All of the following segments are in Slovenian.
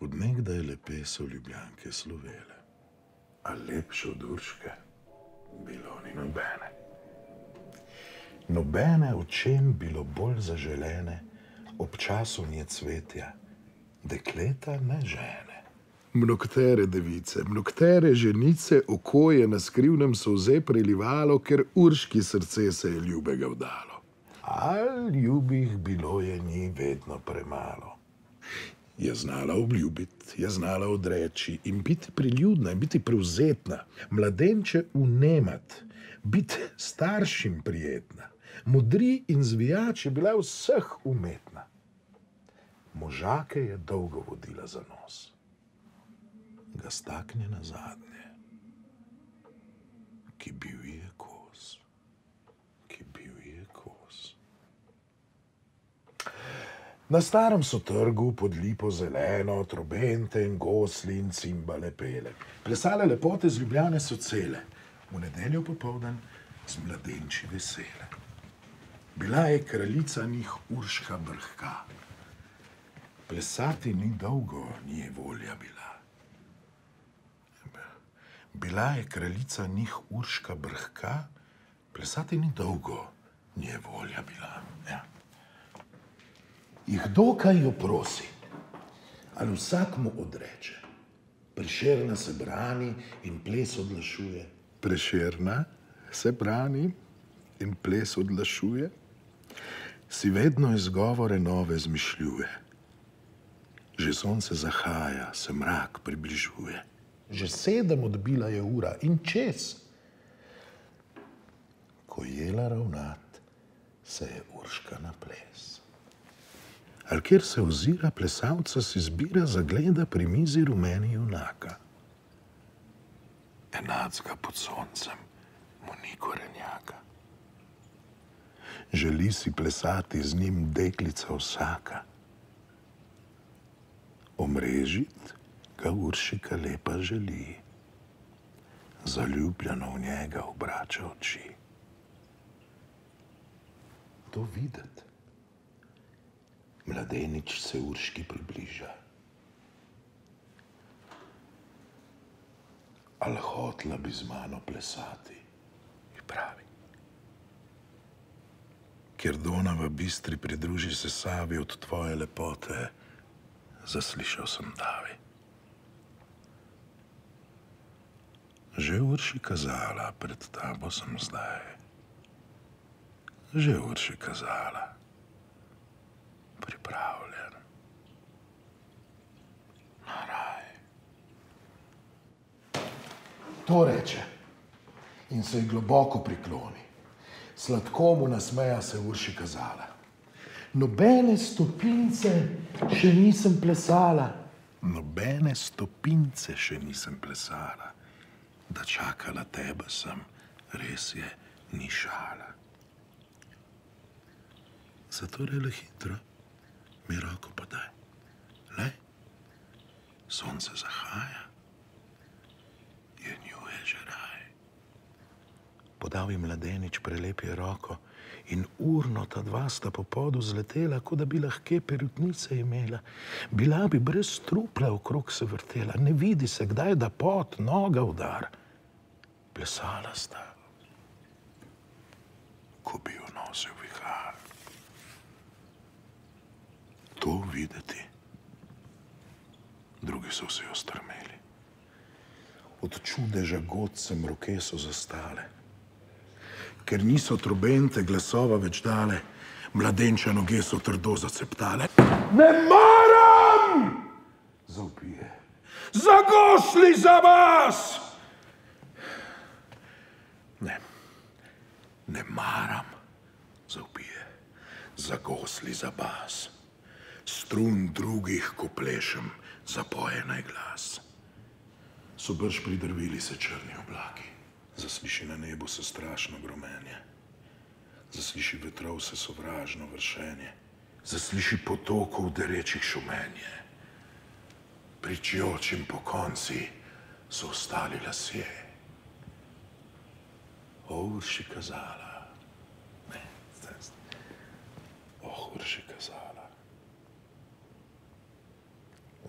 Odnegdaj lepe so ljubljanke slovele, a lepše od urške bilo ni nobene. Nobene očem bilo bolj zaželene, ob času nje cvetja, dekleta ne žene. Mnogtere device, mnogtere ženice, oko je na skrivnem solze prelivalo, ker urški srce se je ljubega vdalo. A ljubih bilo je ni vedno premalo. Je znala obljubiti, je znala odreči in biti priljudna, in biti prevzetna, mladenče unemat, biti staršim prijetna, modri in zvijač je bila vseh umetna. Možake je dolgo vodila za nos, ga stakne na zadnje, ki bil je kos, ki bil je kos. Na starem so trgu pod lipo zeleno, trobente in gosli in cimbale pele. Plesale lepote z Ljubljane so cele, v nedeljo popoldan z mladenči vesele. Bila je kraljica njih Urška brhka. Plesati ni dolgo, nije volja bila. Bila je kraljica njih Urška brhka, plesati ni dolgo, nije volja bila. Ja. Jih dokaj jo prosi, ali vsak mu odreče. Prešerna se brani in ples odlašuje. Prešerna se brani in ples odlašuje. Si vedno izgovore nove zmišljuje. Že sonce zahaja, se mrak približuje. Že sedem odbila je ura in čez. Ko je jela ravnat, se je urška na ples. Ali kjer se ozira plesalca, si zbira zagleda pri mizi rumeni junaka. Enacka pod soncem, mu ni korenjaka. Želi si plesati z njim deklica vsaka. Omrežit ga uršika lepa želi, zaljubljeno v njega obrača oči. To videti. Mladenič se urški približa. Ali hotla bi z mano plesati, ji pravi. Ker Donava bistri pridruži se Savi od tvoje lepote, zaslišal sem davi. Že urši kazala, pred tabo sem zdaj. Že urši kazala, pripravljen na raj. To reče in se ji globoko prikloni. Sladko mu nasmeja se urši kazala. Nobene stopince še nisem plesala. Nobene stopince še nisem plesala. Da čakala tebe sem, res je, ni šala. Zato le hitro, mi roko podaj. Le, sonce zahaja, je njuje že raj. Podal je mladenič prelepje roko in urno ta dva sta po podu zletela, kot da bi lahke perutnice imela. Bila bi brez trupla okrog se vrtela, ne vidi se, kdaj da pot, noga udar. Plesala sta, ko bi jo nosil vihar. To videti. Drugi so se jo strmeli. Od čudeža godcem roke so zastale ker niso trobente glasova več dale, mladenče noge so trdo zaceptale. Ne maram! Zaupije. Zagosli za vas! Ne, ne maram, zaupije. Zagosli za bas. Strun drugih, ko plešem, zapoje naj glas. So brž pridrvili se črni oblaki. Zasliši na nebu se strašno gromenje, zasliši vetrov se sovražno vršenje, zasliši potokov derečih šumenje. Pričjočim po konci so ostali lasje. O, urši kazala, ne, zdaj, oh, urši kazala.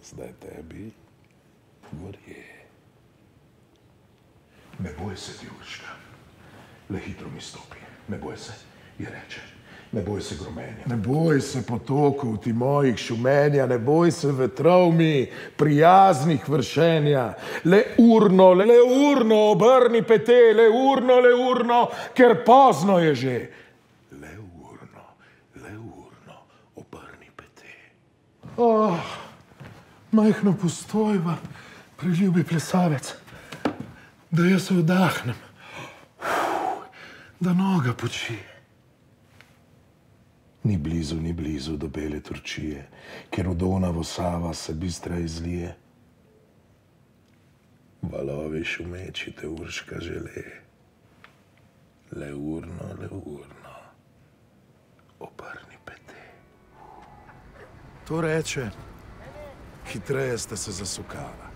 Zdaj tebi vrje. Ne boj se, Divška, le hitro mi stopi. Ne boj se, je reče. Ne boj se gromenja. Ne boj se potokov ti mojih šumenja, ne boj se vetrov mi prijaznih vršenja. Le urno, le, le urno, obrni pete, le urno, le urno, ker pozno je že. Le urno, le urno, obrni pete. Oh, majhno postojva, priljubi plesavec, da jaz se vdahnem, da noga počije. Ni blizu, ni blizu do bele Turčije, ker v Donavo Sava se bistra izlije. Valovi šumeči te urška žele, le urno, le urno, obrni pete. To reče, hitreje sta se zasukala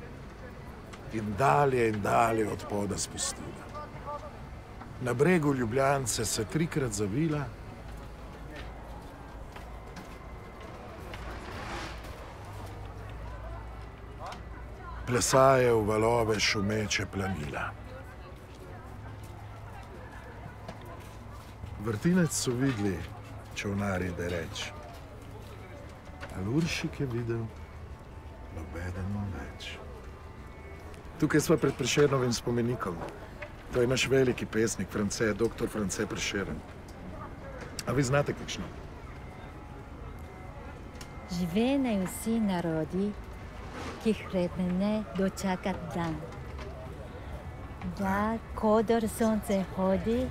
in dalje in dalje od poda spustila. Na bregu Ljubljance se trikrat zavila, plesaje v valove šumeče planila. Vrtinec so videli, čovnari da reč. Aluršik je videl, nobeden več. Tukaj smo pred Prešernovim spomenikom. To je naš veliki pesnik, France, dr. France Prešeren. A vi znate kakšno? Žive naj vsi narodi, ki hretne dočakat dan. Da, kodor sonce hodi,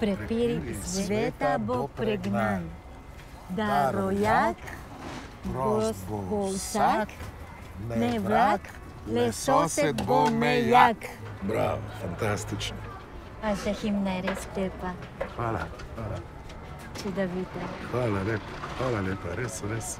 prepiri sveta bo pregnan. Da rojak, gost bo vsak, ne vrak, le sosed bo mejak. Bravo, fantastično. A se himna je res lepa, Hvala, hvala. čudovita. Hvala lepa, hvala lepa, res, res.